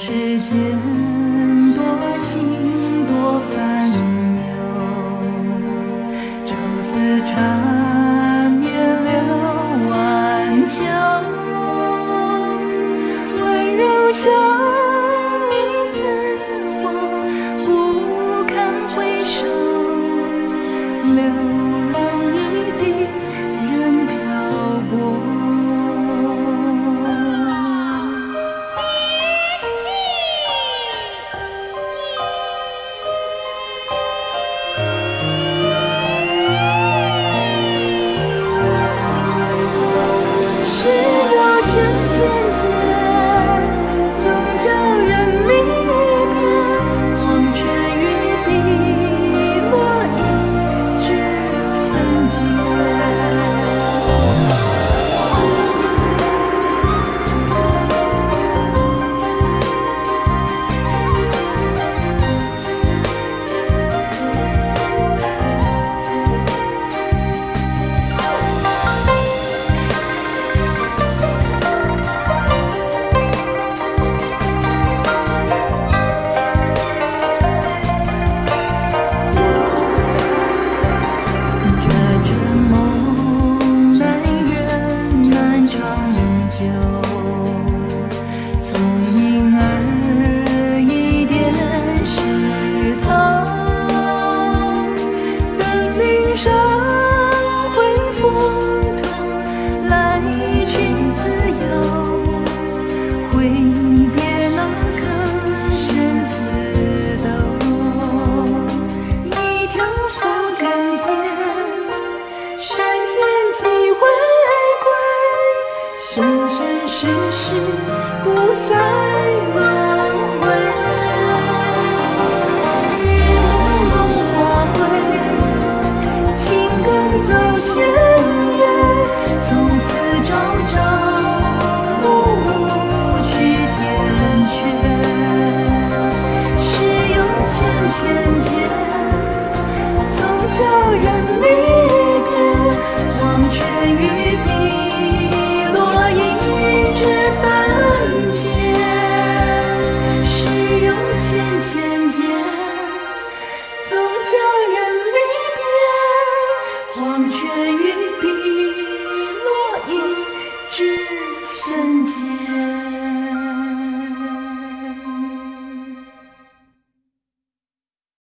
世间多情多烦忧，愁思缠绵了万秋，温柔乡世世不再轮回。玉龙龙华会，情根走仙缘，从此朝朝暮暮去天阙。世有千千劫。总叫人离黄泉与碧落一枝分解。